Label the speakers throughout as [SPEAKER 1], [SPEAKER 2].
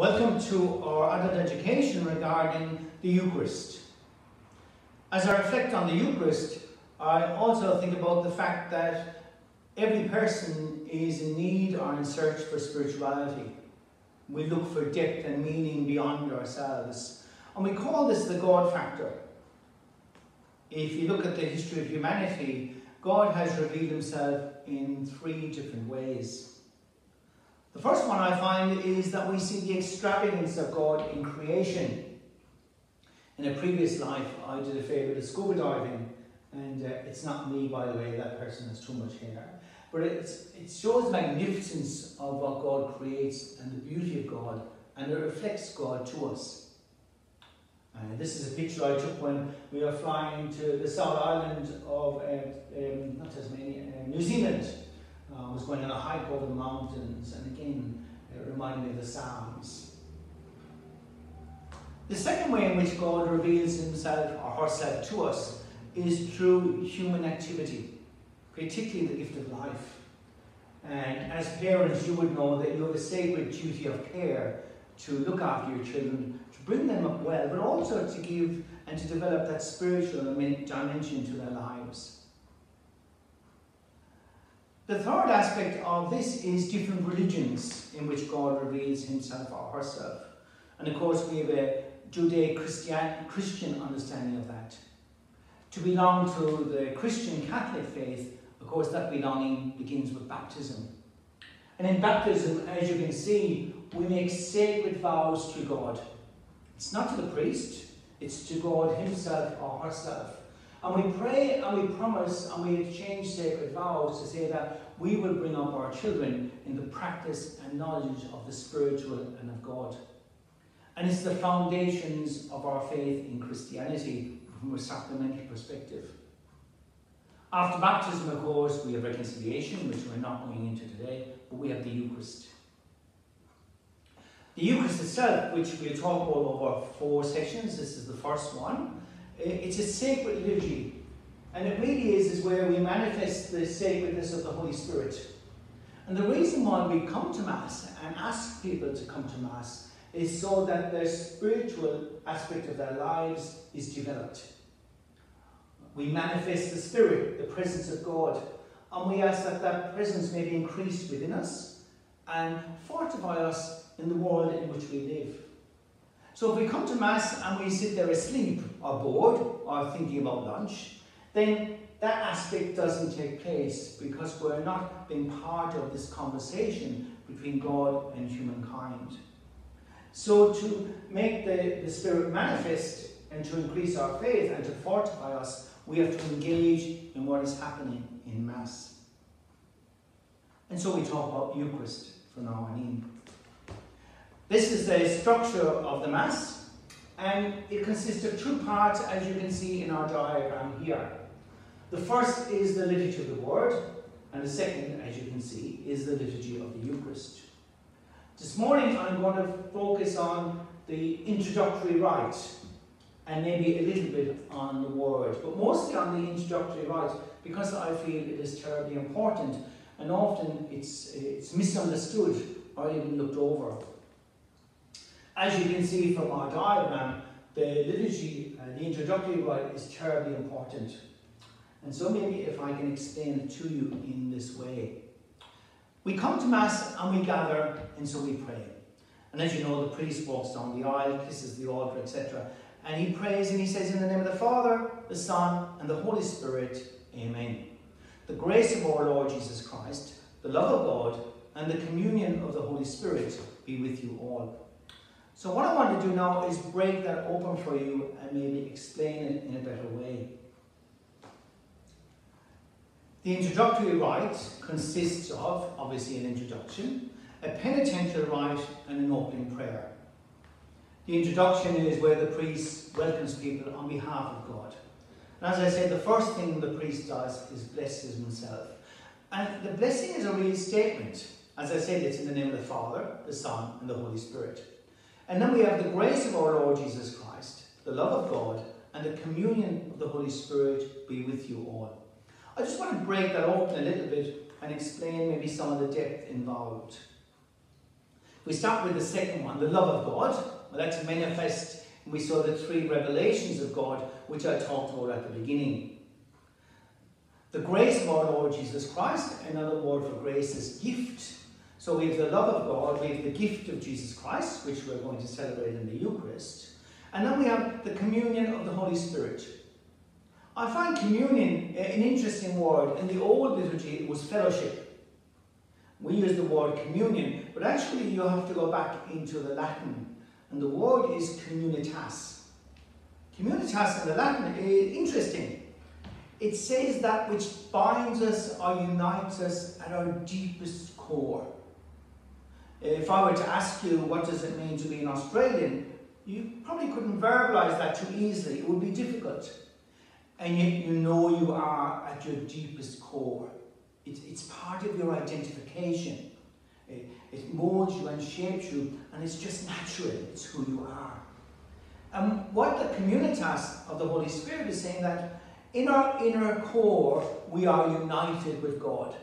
[SPEAKER 1] Welcome to our adult education regarding the Eucharist. As I reflect on the Eucharist, I also think about the fact that every person is in need or in search for spirituality. We look for depth and meaning beyond ourselves. And we call this the God factor. If you look at the history of humanity, God has revealed himself in three different ways. The first one I find is that we see the extravagance of God in creation. In a previous life, I did a bit of scuba diving, and uh, it's not me, by the way, that person has too much hair. But it shows the magnificence of what God creates and the beauty of God, and it reflects God to us. Uh, this is a picture I took when we were flying to the South Island of uh, um, not Tasmania, uh, New Zealand uh, was going on a hike over the mountains, and again, it reminded me of the Psalms. The second way in which God reveals himself or herself to us is through human activity, particularly the gift of life. And as parents, you would know that you have a sacred duty of care to look after your children, to bring them up well, but also to give and to develop that spiritual dimension to their lives. The third aspect of this is different religions in which God reveals himself or herself. And of course, we have a Judeo-Christian understanding of that. To belong to the Christian Catholic faith, of course, that belonging begins with baptism. And in baptism, as you can see, we make sacred vows to God. It's not to the priest, it's to God himself or herself. And we pray and we promise and we exchange sacred vows to say that we will bring up our children in the practice and knowledge of the spiritual and of God. And it's the foundations of our faith in Christianity from a sacramental perspective. After baptism, of course, we have reconciliation, which we're not going into today, but we have the Eucharist. The Eucharist itself, which we'll talk about over four sessions, this is the first one, it's a sacred liturgy. And it really is, is where we manifest the sacredness of the Holy Spirit. And the reason why we come to Mass and ask people to come to Mass is so that their spiritual aspect of their lives is developed. We manifest the Spirit, the presence of God, and we ask that that presence may be increased within us and fortify us in the world in which we live. So if we come to Mass and we sit there asleep or bored or thinking about lunch, then that aspect doesn't take place because we're not being part of this conversation between God and humankind. So to make the, the Spirit manifest and to increase our faith and to fortify us, we have to engage in what is happening in Mass. And so we talk about Eucharist from now on in. This is the structure of the Mass, and it consists of two parts, as you can see in our diagram here. The first is the liturgy of the Word, and the second, as you can see, is the liturgy of the Eucharist. This morning I'm going to focus on the introductory rite and maybe a little bit on the Word, but mostly on the introductory rite because I feel it is terribly important and often it's, it's misunderstood or even looked over. As you can see from our diagram, the liturgy, uh, the introductory rite is terribly important. And so maybe if I can explain it to you in this way. We come to Mass and we gather and so we pray. And as you know, the priest walks down the aisle, kisses the altar, etc. And he prays and he says, In the name of the Father, the Son, and the Holy Spirit, Amen. The grace of our Lord Jesus Christ, the love of God, and the communion of the Holy Spirit be with you all. So what I want to do now is break that open for you and maybe explain it in a better way. The introductory rite consists of, obviously, an introduction, a penitential rite, and an opening prayer. The introduction is where the priest welcomes people on behalf of God. And as I said, the first thing the priest does is bless himself. And the blessing is a real statement. As I said, it's in the name of the Father, the Son, and the Holy Spirit. And then we have the grace of our Lord Jesus Christ, the love of God, and the communion of the Holy Spirit be with you all. I just want to break that open a little bit and explain maybe some of the depth involved. We start with the second one, the love of God. Well, that's manifest. We saw the three revelations of God, which I talked about at the beginning. The grace of our Lord Jesus Christ, another word for grace is gift. So we have the love of God, we have the gift of Jesus Christ, which we're going to celebrate in the Eucharist. And then we have the communion of the Holy Spirit. I find communion an interesting word. In the old liturgy, it was fellowship. We use the word communion, but actually you have to go back into the Latin, and the word is communitas. Communitas in the Latin is interesting. It says that which binds us or unites us at our deepest core. If I were to ask you what does it mean to be an Australian, you probably couldn't verbalize that too easily. It would be difficult. And yet you know you are at your deepest core. It's, it's part of your identification. It, it molds you and shapes you, and it's just natural. It's who you are. And what the communitas of the Holy Spirit is saying that in our inner core, we are united with God.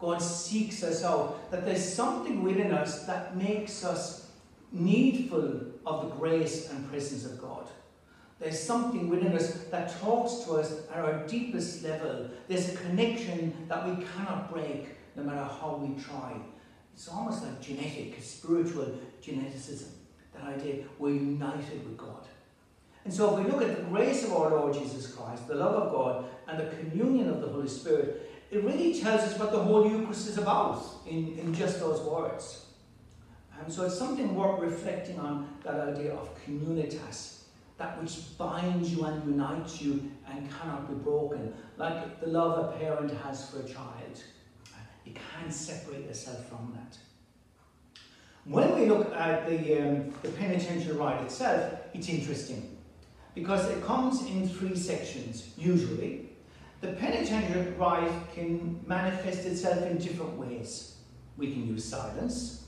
[SPEAKER 1] God seeks us out, that there's something within us that makes us needful of the grace and presence of God. There's something within us that talks to us at our deepest level. There's a connection that we cannot break no matter how we try. It's almost like genetic, spiritual geneticism. That idea, we're united with God. And so if we look at the grace of our Lord Jesus Christ, the love of God, and the communion of the Holy Spirit, it really tells us what the whole Eucharist is about in, in just those words. And so it's something worth reflecting on that idea of communitas, that which binds you and unites you and cannot be broken, like the love a parent has for a child. You can't separate yourself from that. When we look at the, um, the penitential rite itself, it's interesting because it comes in three sections, usually. The penitential rite can manifest itself in different ways. We can use silence,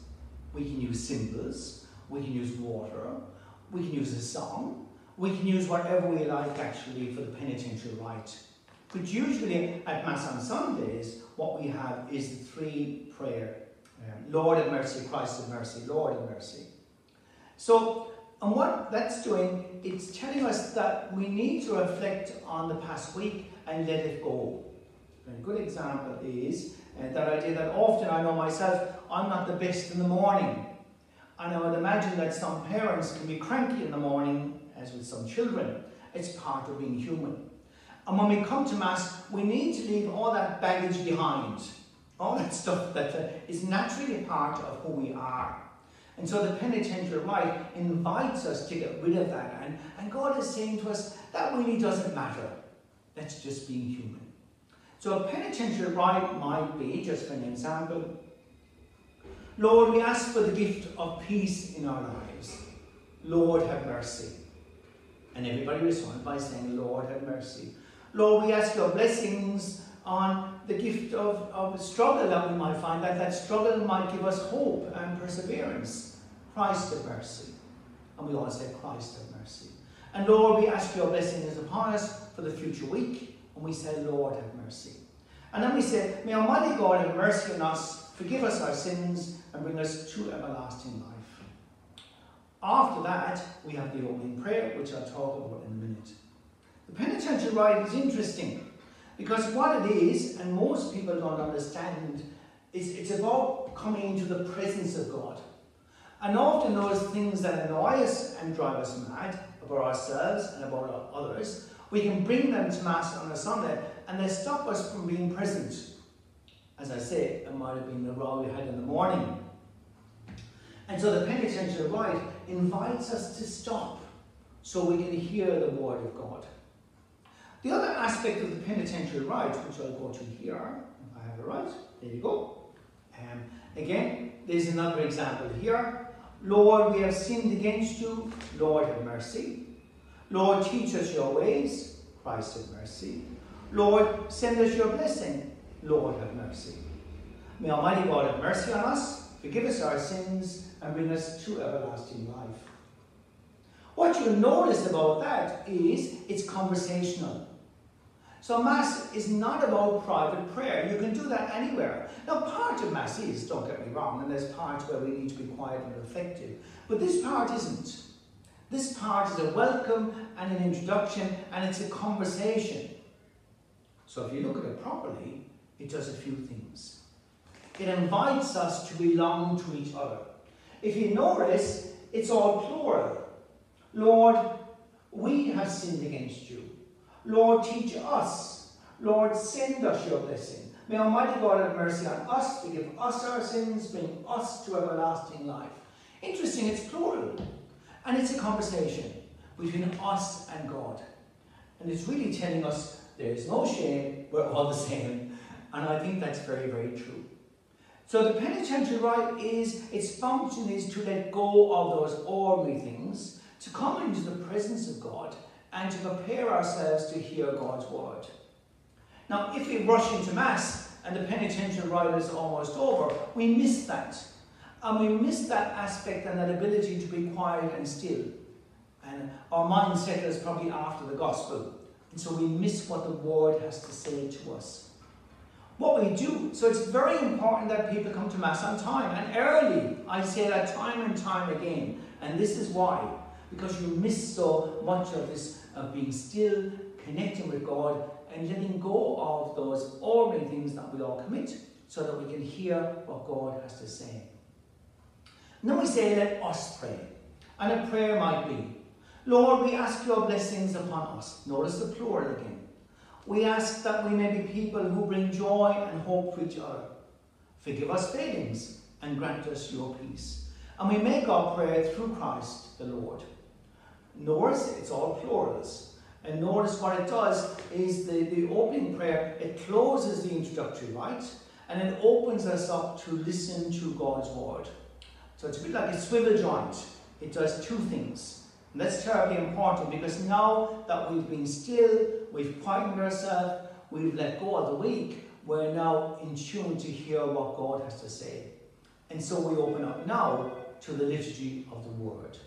[SPEAKER 1] we can use symbols, we can use water, we can use a song, we can use whatever we like actually for the penitential rite. But usually at Mass on Sundays, what we have is the three prayer. Um, Lord of mercy, Christ of mercy, Lord of mercy. So, and what that's doing, it's telling us that we need to reflect on the past week and let it go. A good example is uh, that idea that often I know myself, I'm not the best in the morning. And I would imagine that some parents can be cranky in the morning as with some children. It's part of being human. And when we come to Mass, we need to leave all that baggage behind. All that stuff that uh, is naturally part of who we are. And so the penitential rite invites us to get rid of that. And, and God is saying to us, that really doesn't matter. That's just being human. So a penitential rite might be, just for an example, Lord, we ask for the gift of peace in our lives. Lord, have mercy. And everybody responds by saying, Lord, have mercy. Lord, we ask your blessings on the gift of, of struggle that we might find, that that struggle might give us hope and perseverance. Christ have mercy. And we all say, Christ have mercy. And Lord, we ask your blessings upon us for the future week. And we say, Lord, have mercy. And then we say, May Almighty God have mercy on us, forgive us our sins, and bring us to everlasting life. After that, we have the opening prayer, which I'll talk about in a minute. The penitential rite is interesting because what it is, and most people don't understand, is it's about coming into the presence of God. And often those things that annoy us and drive us mad about ourselves and about others, we can bring them to Mass on a Sunday and they stop us from being present. As I say, it might have been the row we had in the morning. And so the penitential rite invites us to stop so we can hear the word of God. The other aspect of the penitential rite, which I'll go to here, if I have it right, there you go. Um, again, there's another example here. Lord, we have sinned against you. Lord, have mercy. Lord, teach us your ways. Christ, have mercy. Lord, send us your blessing. Lord, have mercy. May Almighty God have mercy on us, forgive us our sins, and bring us to everlasting life. What you'll notice about that is it's conversational. So Mass is not about private prayer. You can do that anywhere. Now, part of Mass is, don't get me wrong, and there's parts where we need to be quiet and reflective. But this part isn't. This part is a welcome and an introduction, and it's a conversation. So if you look at it properly, it does a few things. It invites us to belong to each other. If you notice, it's all plural. Lord, we have sinned against you. Lord, teach us. Lord, send us your blessing. May Almighty God have mercy on us, forgive us our sins, bring us to everlasting life. Interesting, it's plural. And it's a conversation between us and God. And it's really telling us there is no shame, we're all the same. And I think that's very, very true. So the penitential rite is, its function is to let go of those ordinary things, to come into the presence of God, and to prepare ourselves to hear God's word. Now, if we rush into Mass and the penitential rite is almost over, we miss that. And we miss that aspect and that ability to be quiet and still. And our mind settles probably after the gospel. And so we miss what the word has to say to us. What we do, so it's very important that people come to Mass on time and early. I say that time and time again. And this is why. Because you miss so much of this of being still, connecting with God, and letting go of those ordinary things that we all commit so that we can hear what God has to say. Then we say, let us pray. And a prayer might be, Lord, we ask your blessings upon us. Notice the plural again. We ask that we may be people who bring joy and hope for each other. Forgive us failings and grant us your peace. And we make our prayer through Christ the Lord. Notice it's all plurals. And notice what it does is the, the opening prayer, it closes the introductory rite and it opens us up to listen to God's word. So it's a bit like a swivel joint. It does two things. And that's terribly important because now that we've been still, we've quietened ourselves, we've let go of the week, we're now in tune to hear what God has to say. And so we open up now to the liturgy of the Word.